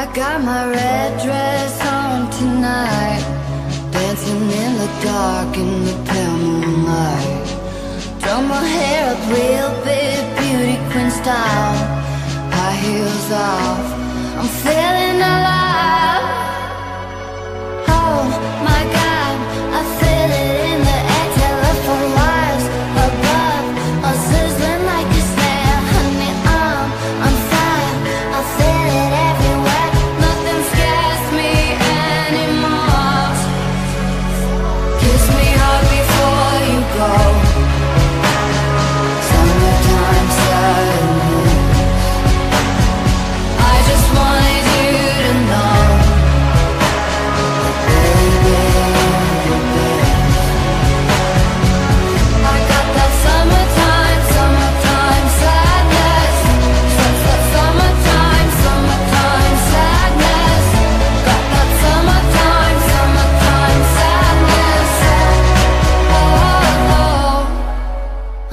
I got my red dress on tonight Dancing in the dark in the pale moonlight. Drum my hair up real big, beauty queen style High heels off, I'm feeling alive. Oh Kiss me